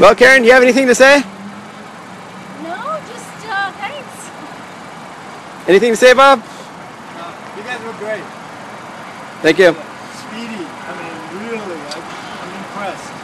Well, Karen, do you have anything to say? No, just uh, thanks. Anything to say, Bob? Uh, you guys were great. Thank you. Speedy. I mean, really, I, I'm impressed.